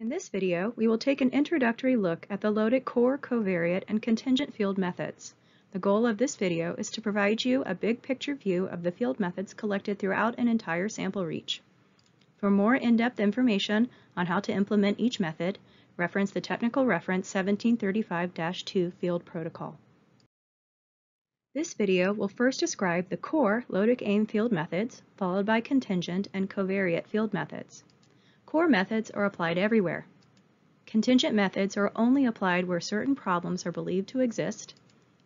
In this video, we will take an introductory look at the Lotic core, covariate, and contingent field methods. The goal of this video is to provide you a big picture view of the field methods collected throughout an entire sample reach. For more in-depth information on how to implement each method, reference the technical reference 1735-2 field protocol. This video will first describe the core Lotic AIM field methods, followed by contingent and covariate field methods. Core methods are applied everywhere. Contingent methods are only applied where certain problems are believed to exist,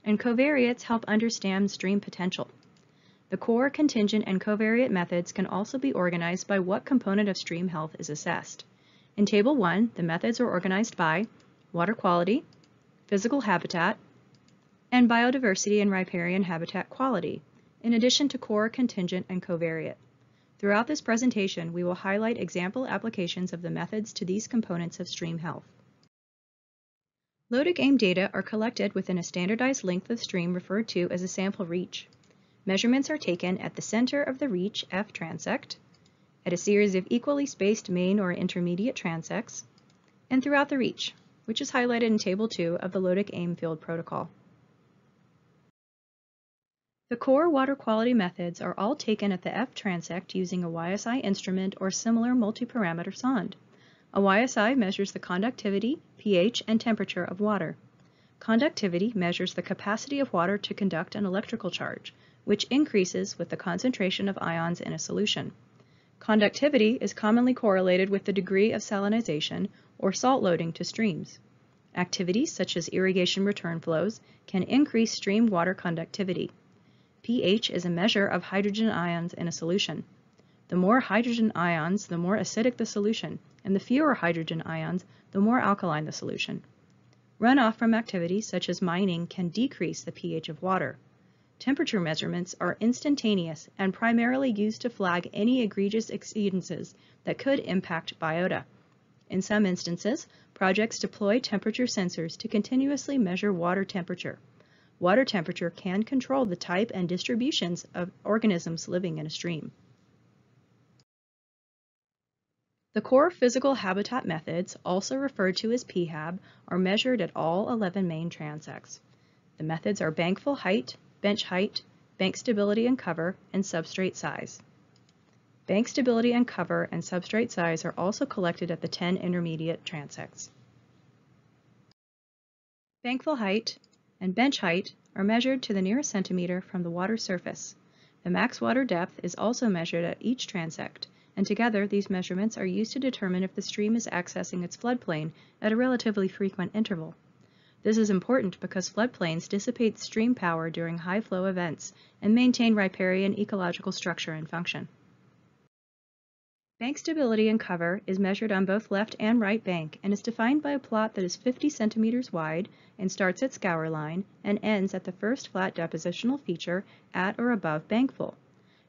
and covariates help understand stream potential. The core, contingent, and covariate methods can also be organized by what component of stream health is assessed. In Table 1, the methods are organized by water quality, physical habitat, and biodiversity and riparian habitat quality, in addition to core, contingent, and covariate. Throughout this presentation, we will highlight example applications of the methods to these components of stream health. Lotic AIM data are collected within a standardized length of stream referred to as a sample reach. Measurements are taken at the center of the reach, F transect, at a series of equally spaced main or intermediate transects, and throughout the reach, which is highlighted in Table 2 of the Lotic AIM field protocol. The core water quality methods are all taken at the F transect using a YSI instrument or similar multi-parameter sonde. A YSI measures the conductivity, pH, and temperature of water. Conductivity measures the capacity of water to conduct an electrical charge, which increases with the concentration of ions in a solution. Conductivity is commonly correlated with the degree of salinization or salt loading to streams. Activities such as irrigation return flows can increase stream water conductivity pH is a measure of hydrogen ions in a solution. The more hydrogen ions, the more acidic the solution, and the fewer hydrogen ions, the more alkaline the solution. Runoff from activities such as mining can decrease the pH of water. Temperature measurements are instantaneous and primarily used to flag any egregious exceedances that could impact biota. In some instances, projects deploy temperature sensors to continuously measure water temperature water temperature can control the type and distributions of organisms living in a stream. The core physical habitat methods, also referred to as PHAB, are measured at all 11 main transects. The methods are bank full height, bench height, bank stability and cover, and substrate size. Bank stability and cover and substrate size are also collected at the 10 intermediate transects. Bank full height and bench height are measured to the nearest centimeter from the water surface. The max water depth is also measured at each transect, and together these measurements are used to determine if the stream is accessing its floodplain at a relatively frequent interval. This is important because floodplains dissipate stream power during high flow events and maintain riparian ecological structure and function. Bank stability and cover is measured on both left and right bank and is defined by a plot that is 50 centimeters wide and starts at scour line and ends at the first flat depositional feature at or above bank full.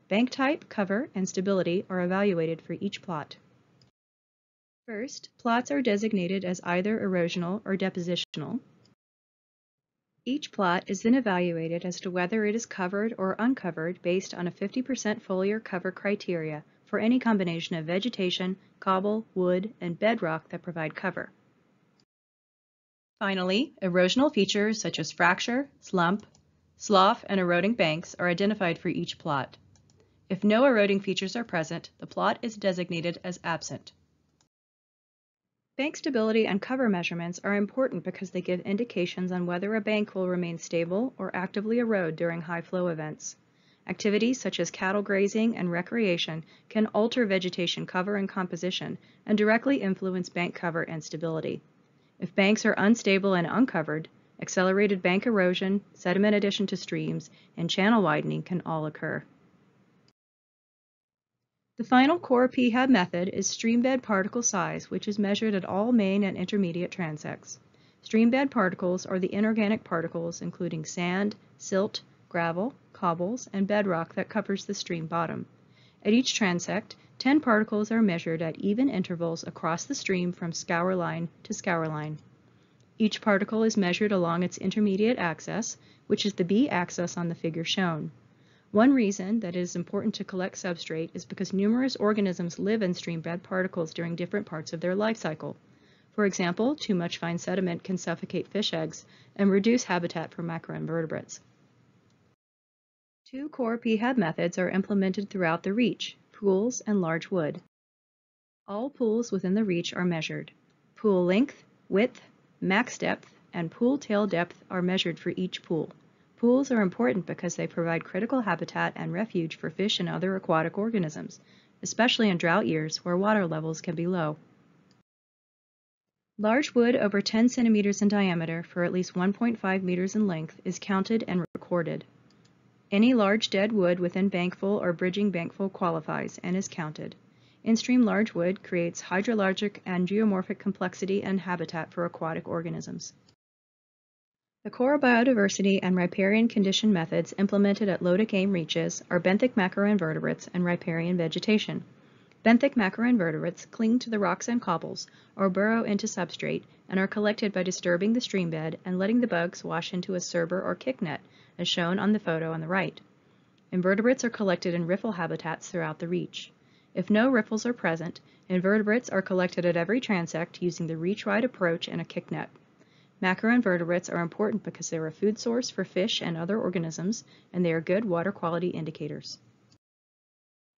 Bank type, cover, and stability are evaluated for each plot. First, plots are designated as either erosional or depositional. Each plot is then evaluated as to whether it is covered or uncovered based on a 50% foliar cover criteria for any combination of vegetation, cobble, wood, and bedrock that provide cover. Finally, erosional features such as fracture, slump, slough, and eroding banks are identified for each plot. If no eroding features are present, the plot is designated as absent. Bank stability and cover measurements are important because they give indications on whether a bank will remain stable or actively erode during high flow events. Activities such as cattle grazing and recreation can alter vegetation cover and composition and directly influence bank cover and stability. If banks are unstable and uncovered, accelerated bank erosion, sediment addition to streams, and channel widening can all occur. The final core PHAB method is streambed particle size, which is measured at all main and intermediate transects. Streambed particles are the inorganic particles including sand, silt, gravel, cobbles, and bedrock that covers the stream bottom. At each transect, 10 particles are measured at even intervals across the stream from scour line to scour line. Each particle is measured along its intermediate axis, which is the B axis on the figure shown. One reason that it is important to collect substrate is because numerous organisms live in stream bed particles during different parts of their life cycle. For example, too much fine sediment can suffocate fish eggs and reduce habitat for macroinvertebrates. Two core PHAB methods are implemented throughout the reach, pools and large wood. All pools within the reach are measured. Pool length, width, max depth, and pool tail depth are measured for each pool. Pools are important because they provide critical habitat and refuge for fish and other aquatic organisms, especially in drought years where water levels can be low. Large wood over 10 centimeters in diameter for at least 1.5 meters in length is counted and recorded. Any large dead wood within bankful or bridging bankful qualifies and is counted. In-stream large wood creates hydrologic and geomorphic complexity and habitat for aquatic organisms. The core biodiversity and riparian condition methods implemented at Lotic AIM reaches are benthic macroinvertebrates and riparian vegetation. Benthic macroinvertebrates cling to the rocks and cobbles or burrow into substrate and are collected by disturbing the stream bed and letting the bugs wash into a surber or kick net as shown on the photo on the right. Invertebrates are collected in riffle habitats throughout the reach. If no riffles are present, invertebrates are collected at every transect using the reach-wide approach and a kick net. Macroinvertebrates are important because they are a food source for fish and other organisms, and they are good water quality indicators.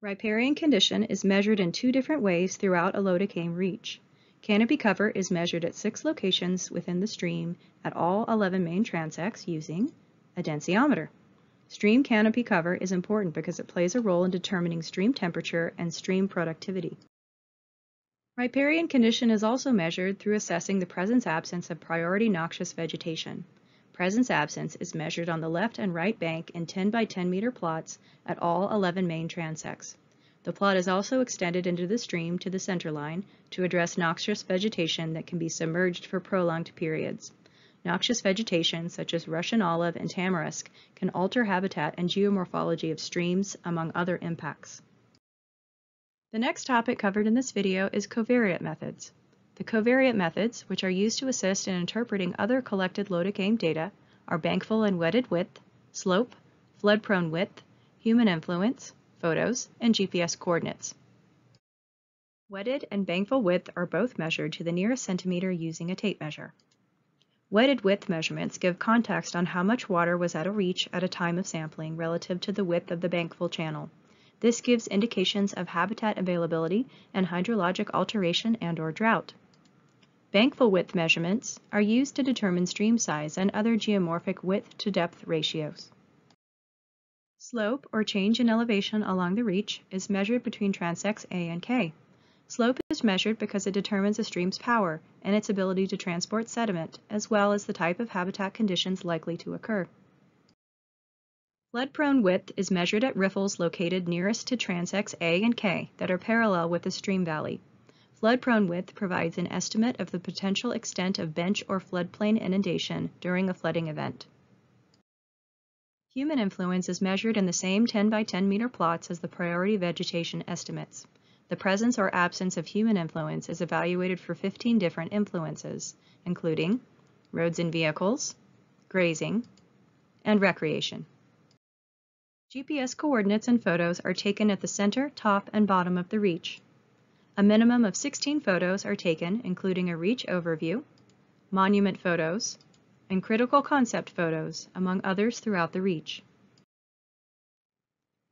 Riparian condition is measured in two different ways throughout a Lotic AIM reach. Canopy cover is measured at six locations within the stream at all 11 main transects using a densiometer. Stream canopy cover is important because it plays a role in determining stream temperature and stream productivity. Riparian condition is also measured through assessing the presence-absence of priority noxious vegetation. Presence-absence is measured on the left and right bank in 10 by 10 meter plots at all 11 main transects. The plot is also extended into the stream to the center line to address noxious vegetation that can be submerged for prolonged periods. Noxious vegetation, such as Russian olive and tamarisk, can alter habitat and geomorphology of streams, among other impacts. The next topic covered in this video is covariate methods. The covariate methods, which are used to assist in interpreting other collected Lotic AIM data, are bankful and wetted width, slope, flood-prone width, human influence, photos, and GPS coordinates. Wetted and bankful width are both measured to the nearest centimeter using a tape measure. Wetted width measurements give context on how much water was at a reach at a time of sampling relative to the width of the bankful channel. This gives indications of habitat availability and hydrologic alteration and or drought. Bankful width measurements are used to determine stream size and other geomorphic width to depth ratios. Slope, or change in elevation along the reach, is measured between transects A and K. Slope is measured because it determines a stream's power and its ability to transport sediment, as well as the type of habitat conditions likely to occur. Flood-prone width is measured at riffles located nearest to transects A and K that are parallel with the stream valley. Flood-prone width provides an estimate of the potential extent of bench or floodplain inundation during a flooding event. Human influence is measured in the same 10 by 10 meter plots as the priority vegetation estimates. The presence or absence of human influence is evaluated for 15 different influences, including roads and vehicles, grazing, and recreation. GPS coordinates and photos are taken at the center, top, and bottom of the reach. A minimum of 16 photos are taken, including a reach overview, monument photos, and critical concept photos, among others throughout the reach.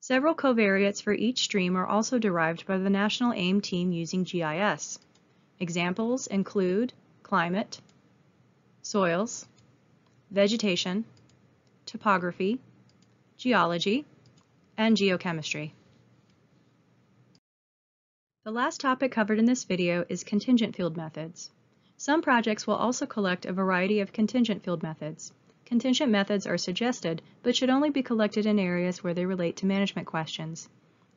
Several covariates for each stream are also derived by the National AIM team using GIS. Examples include climate, soils, vegetation, topography, geology, and geochemistry. The last topic covered in this video is contingent field methods. Some projects will also collect a variety of contingent field methods. Contingent methods are suggested, but should only be collected in areas where they relate to management questions.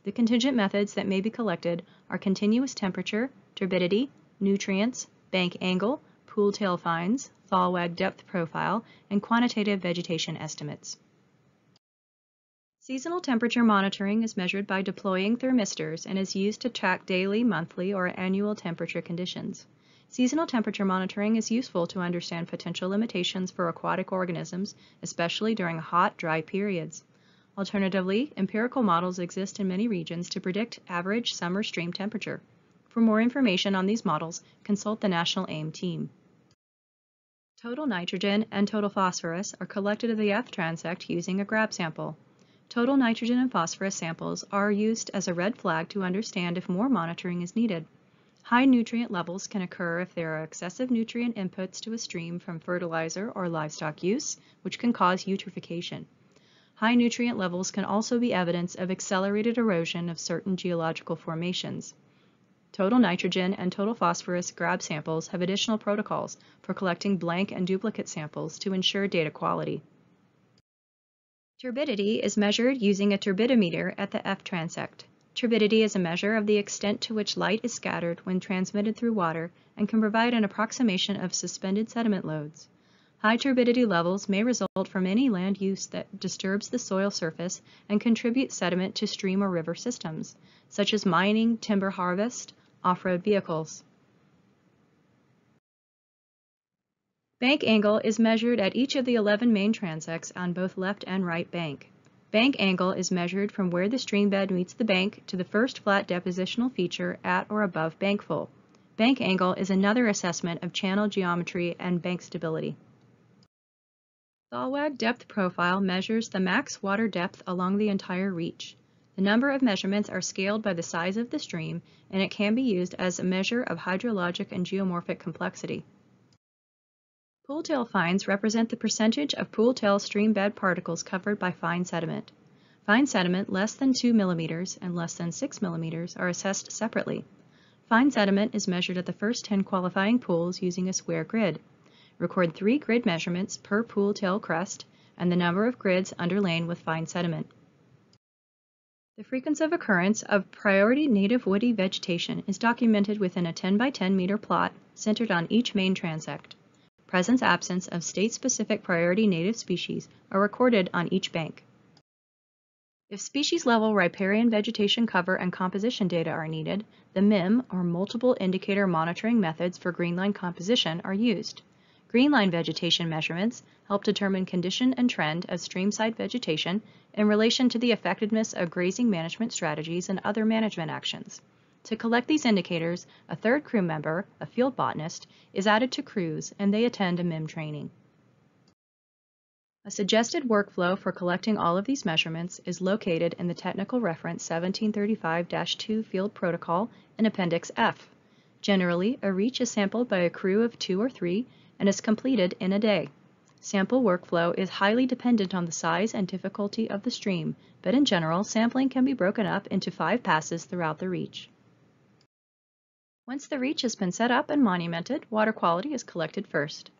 The contingent methods that may be collected are continuous temperature, turbidity, nutrients, bank angle, pool tail fines, thalweg depth profile, and quantitative vegetation estimates. Seasonal temperature monitoring is measured by deploying thermistors and is used to track daily, monthly, or annual temperature conditions. Seasonal temperature monitoring is useful to understand potential limitations for aquatic organisms, especially during hot, dry periods. Alternatively, empirical models exist in many regions to predict average summer stream temperature. For more information on these models, consult the National AIM team. Total nitrogen and total phosphorus are collected at the F transect using a grab sample. Total nitrogen and phosphorus samples are used as a red flag to understand if more monitoring is needed. High nutrient levels can occur if there are excessive nutrient inputs to a stream from fertilizer or livestock use, which can cause eutrophication. High nutrient levels can also be evidence of accelerated erosion of certain geological formations. Total nitrogen and total phosphorus grab samples have additional protocols for collecting blank and duplicate samples to ensure data quality. Turbidity is measured using a turbidimeter at the F transect. Turbidity is a measure of the extent to which light is scattered when transmitted through water and can provide an approximation of suspended sediment loads. High turbidity levels may result from any land use that disturbs the soil surface and contributes sediment to stream or river systems, such as mining, timber harvest, off-road vehicles. Bank angle is measured at each of the 11 main transects on both left and right bank. Bank angle is measured from where the stream bed meets the bank to the first flat depositional feature at or above bankfull. Bank angle is another assessment of channel geometry and bank stability. Thalweg depth profile measures the max water depth along the entire reach. The number of measurements are scaled by the size of the stream, and it can be used as a measure of hydrologic and geomorphic complexity. Pool tail fines represent the percentage of pool tail stream bed particles covered by fine sediment. Fine sediment less than 2 millimeters and less than 6 millimeters are assessed separately. Fine sediment is measured at the first 10 qualifying pools using a square grid. Record three grid measurements per pool tail crest and the number of grids underlain with fine sediment. The frequency of occurrence of priority native woody vegetation is documented within a 10 by 10 meter plot centered on each main transect presence-absence of state-specific priority native species are recorded on each bank. If species-level riparian vegetation cover and composition data are needed, the MIM, or Multiple Indicator Monitoring Methods for Greenline Composition, are used. Greenline vegetation measurements help determine condition and trend of streamside vegetation in relation to the effectiveness of grazing management strategies and other management actions. To collect these indicators, a third crew member, a field botanist, is added to crews and they attend a MIM training. A suggested workflow for collecting all of these measurements is located in the Technical Reference 1735-2 Field Protocol in Appendix F. Generally, a reach is sampled by a crew of two or three and is completed in a day. Sample workflow is highly dependent on the size and difficulty of the stream, but in general, sampling can be broken up into five passes throughout the reach. Once the reach has been set up and monumented, water quality is collected first.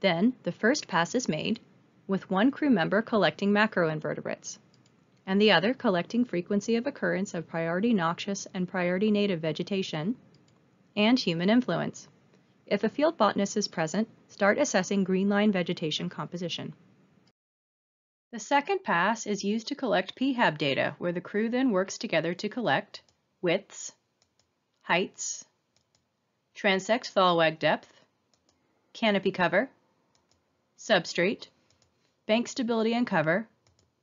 Then, the first pass is made, with one crew member collecting macroinvertebrates, and the other collecting frequency of occurrence of priority noxious and priority native vegetation, and human influence. If a field botanist is present, start assessing greenline vegetation composition. The second pass is used to collect PHAB data, where the crew then works together to collect widths, heights, transect thalweg depth, canopy cover, substrate, bank stability and cover,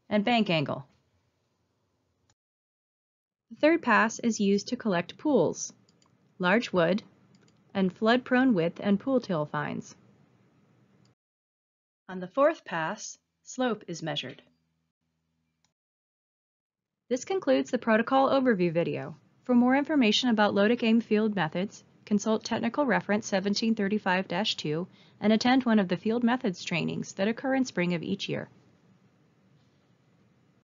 and bank angle. The third pass is used to collect pools, large wood, and flood-prone width and pool tail fines. On the fourth pass, slope is measured. This concludes the protocol overview video. For more information about Lotic AIM field methods, consult Technical Reference 1735-2, and attend one of the Field Methods trainings that occur in spring of each year.